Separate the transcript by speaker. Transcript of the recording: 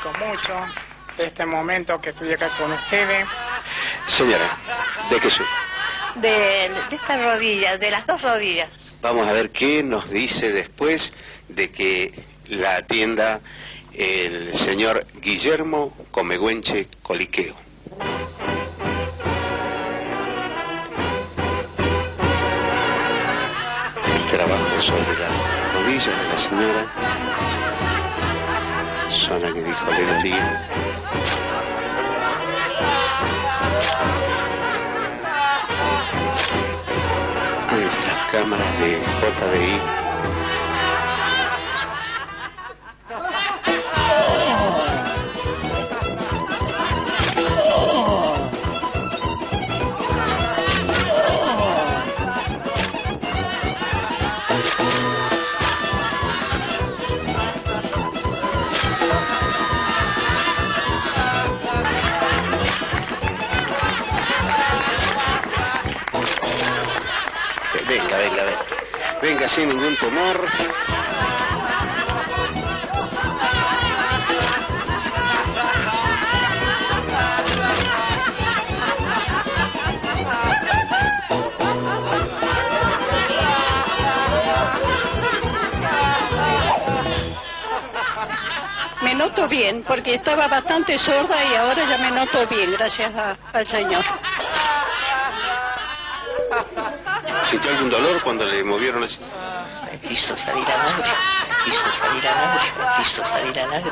Speaker 1: agradezco mucho este momento que estoy acá con ustedes.
Speaker 2: Señora, ¿de qué su?
Speaker 3: De, de estas rodillas, de las dos rodillas.
Speaker 2: Vamos a ver qué nos dice después de que la atienda el señor Guillermo Comegüenche Coliqueo. El trabajo sobre las rodillas de la señora, zona que dijo día. Ante las cámaras de JDI Venga, venga, venga. Venga sin ningún temor.
Speaker 3: Me noto bien, porque estaba bastante sorda y ahora ya me noto bien, gracias al Señor.
Speaker 2: ¿Sintió algún dolor cuando le movieron así?
Speaker 3: Quiso salir al aire, quiso salir al aire, quiso salir al aire.